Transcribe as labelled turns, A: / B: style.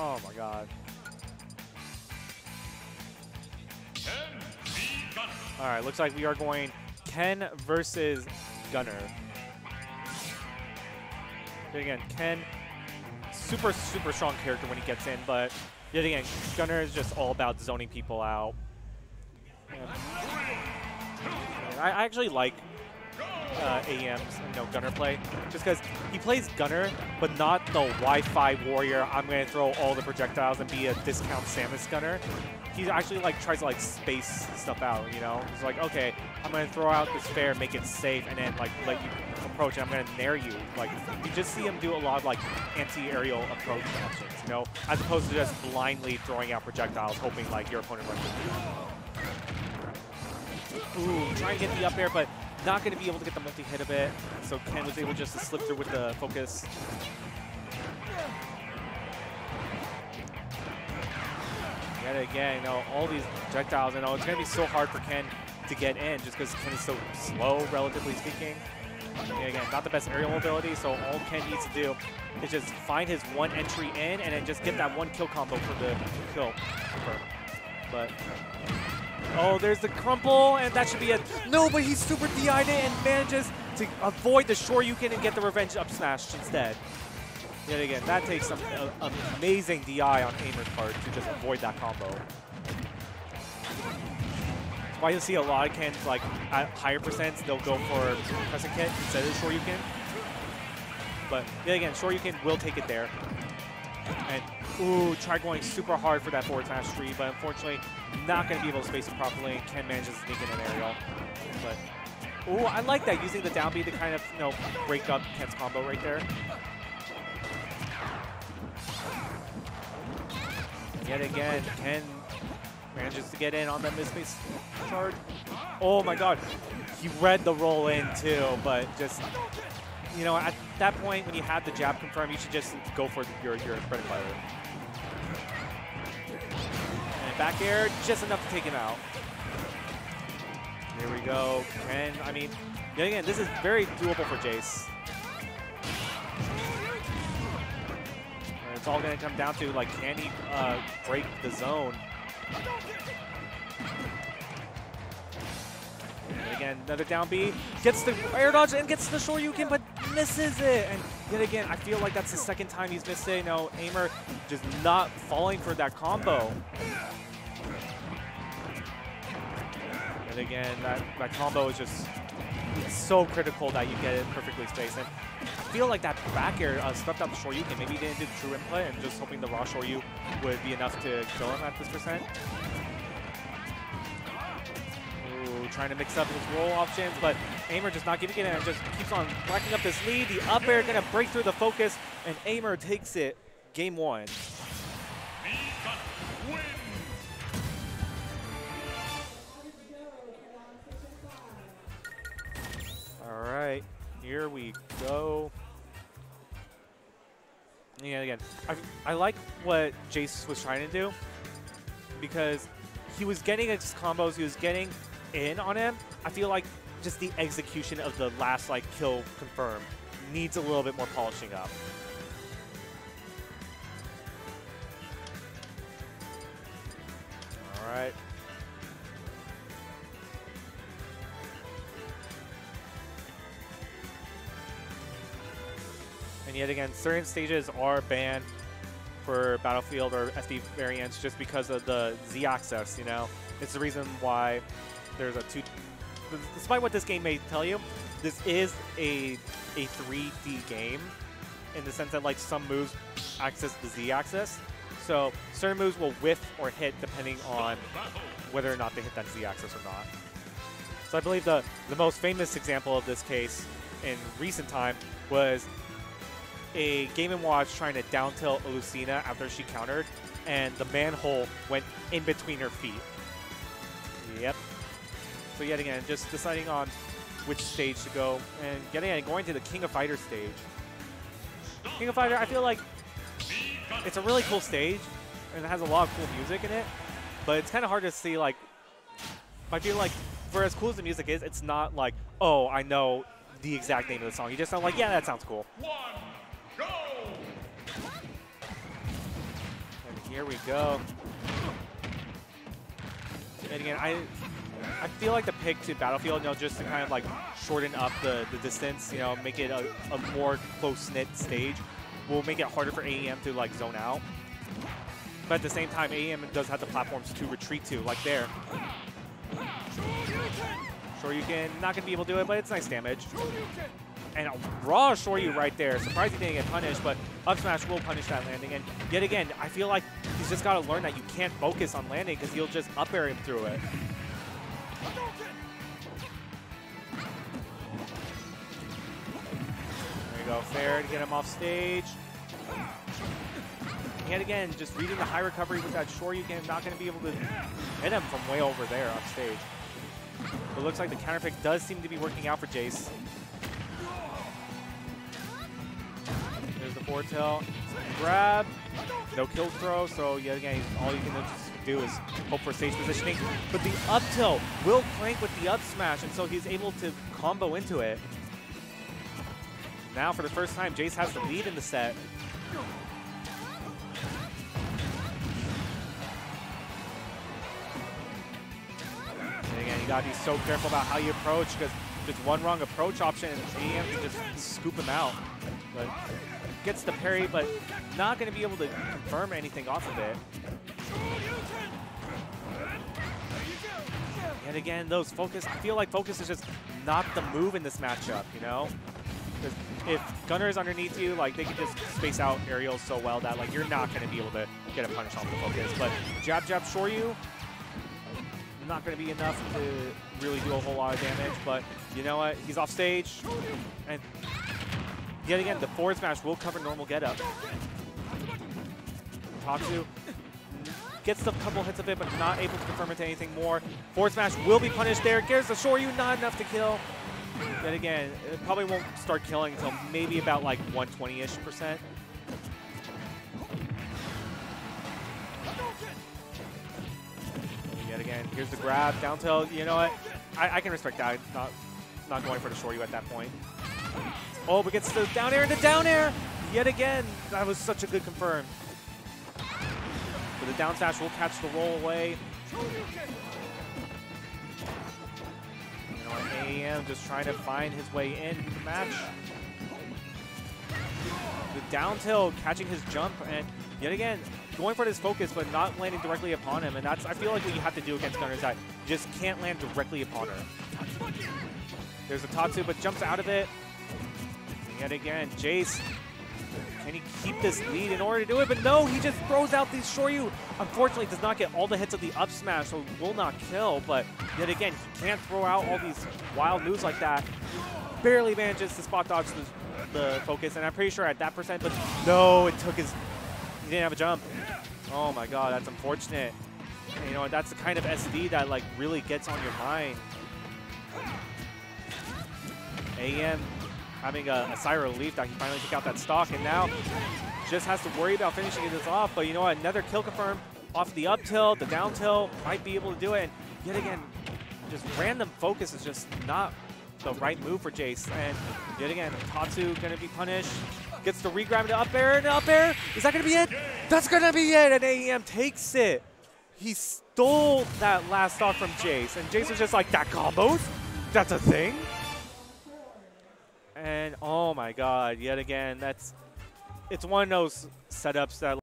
A: Oh my god. All right, looks like we are going Ken versus Gunner. Yet again, Ken, super, super strong character when he gets in, but yet again, Gunner is just all about zoning people out. I, I actually like uh, AEM's you know Gunner play, just because he plays Gunner, but not the Wi-Fi warrior. I'm gonna throw all the projectiles and be a discount Samus Gunner. He actually like tries to like space stuff out. You know, he's like, okay, I'm gonna throw out this fair, make it safe, and then like let you approach, and I'm gonna nair you. Like you just see him do a lot of like anti-aerial approach options. You know, as opposed to just blindly throwing out projectiles, hoping like your opponent runs into you. Ooh, trying to get the up air, but not going to be able to get the multi-hit of it. So Ken was able just to slip through with the focus. Yet again, you know, all these projectiles, you know, it's going to be so hard for Ken to get in just because Ken is so slow, relatively speaking. And again, not the best aerial mobility, so all Ken needs to do is just find his one entry in and then just get that one kill combo for the kill. But Oh, there's the crumple, and that should be it. No, but he's super DI'd it and manages to avoid the Shoryuken and get the revenge up smash instead. Yet again, that takes some uh, amazing DI on Aimer's part to just avoid that combo. Why you'll see a lot of Kens, like, at higher percents, they'll go for Crescent Kick instead of Shoryuken. But yet again, Shoryuken will take it there. And Ooh, try going super hard for that forward smash tree, but unfortunately not going to be able to space it properly. Ken manages to sneak in an aerial. But, ooh, I like that, using the down B to kind of, you know, break up Ken's combo right there. Yet again, Ken manages to get in on that misspace charge. Oh my god, he read the roll in too, but just you know, at that point, when you have the jab confirmed, you should just go for your, your bread and. And back air, just enough to take him out. Here we go. Ken, I mean, again, this is very doable for Jace. And it's all going to come down to, like, can he uh, break the zone? And again, another down B. Gets the air dodge and gets the Shoryuken, but misses it. And yet again, I feel like that's the second time he's missed it. No, Aimer just not falling for that combo. And again, that, that combo is just so critical that you get it perfectly spaced. And I feel like that back air uh, swept out the Shoryuken. Maybe he didn't do the true input and just hoping the raw Shoryu would be enough to kill him at this percent. Trying to mix up his roll options, but Aimer just not giving it and just keeps on racking up this lead. The up air going to break through the focus, and Aimer takes it game one. All right, here we go. Yeah, again, I, I like what Jace was trying to do because he was getting his combos, he was getting in on him, I feel like just the execution of the last like kill confirm needs a little bit more polishing up. All right. And yet again, certain stages are banned for Battlefield or FD variants just because of the Z axis, you know? It's the reason why there's a two. Despite what this game may tell you, this is a a 3D game in the sense that like some moves access the Z axis. So certain moves will whiff or hit depending on whether or not they hit that Z axis or not. So I believe the, the most famous example of this case in recent time was a Game & Watch trying to down tilt Lucina after she countered, and the manhole went in between her feet. So yet again, just deciding on which stage to go, and getting again, going to the King of Fighters stage. King of Fighter, I feel like it's a really cool stage, and it has a lot of cool music in it, but it's kind of hard to see, like, I feel like for as cool as the music is, it's not like, oh, I know the exact name of the song. You just sound like, yeah, that sounds cool. Go! here we go. And again, I I feel like the pick to Battlefield, you know, just to kind of like shorten up the, the distance, you know, make it a, a more close-knit stage, will make it harder for AEM to like zone out. But at the same time, AEM does have the platforms to retreat to, like there. Sure, you can not gonna be able to do it, but it's nice damage. And a raw Shoryu right there. Surprised he didn't get punished, but up smash will punish that landing. And yet again, I feel like he's just got to learn that you can't focus on landing because you'll just up air him through it. Go, fair to get him off stage. Yet again, just reading the high recovery with that Shoryuken, not going to be able to hit him from way over there off stage. It looks like the counter pick does seem to be working out for Jace. There's the forward tilt. Grab. No kill throw, so yet again, all you can do is hope for stage positioning. But the up tilt will crank with the up smash, and so he's able to combo into it. Now, for the first time, Jace has the lead in the set. And again, you gotta be so careful about how you approach because just one wrong approach option and AEM can just scoop him out. But gets the parry, but not gonna be able to confirm anything off of it. And again, those focus, I feel like focus is just not the move in this matchup, you know? If Gunner is underneath you, like they can just space out aerials so well that like you're not going to be able to get a punish off the focus. But jab jab Shoryu, not going to be enough to really do a whole lot of damage. But you know what? He's off stage, and yet again, the forward smash will cover normal get up. Tatsu gets a couple hits of it, but not able to confirm it to anything more. Forward smash will be punished there. Gears the Shoryu, not enough to kill. Then again, it probably won't start killing until maybe about like 120-ish percent. Yet again, here's the grab, down tilt. You know what? I, I can respect that. Not, not going for the Shoryu at that point. Oh, but gets the down air and the down air! Yet again, that was such a good confirm. But the down smash will catch the roll away. AEM just trying to find his way into the match. The down tilt catching his jump and yet again going for this focus but not landing directly upon him and that's I feel like what you have to do against Gunner's Eye. You just can't land directly upon her. There's a Tatsu but jumps out of it. And yet again, Jace can he keep this lead in order to do it? But no, he just throws out these Shoryu. Unfortunately, does not get all the hits of the up smash, so will not kill. But yet again, he can't throw out all these wild moves like that. Barely manages to spot dodge the, the focus, and I'm pretty sure at that percent, but no, it took his, he didn't have a jump. Oh my god, that's unfortunate. And, you know, that's the kind of SD that like really gets on your mind. AM having a, a sigh of relief that he finally took out that stock, and now just has to worry about finishing this off. But you know what? Another kill confirm off the up tilt, the down tilt, might be able to do it. And yet again, just random focus is just not the right move for Jace. And yet again, Tatsu going to be punished. Gets the regrab to up air and up air. Is that going to be it? That's going to be it. And AEM takes it. He stole that last stock from Jace. And Jace was just like, that combos? That's a thing? And oh my god, yet again, that's it's one of those setups that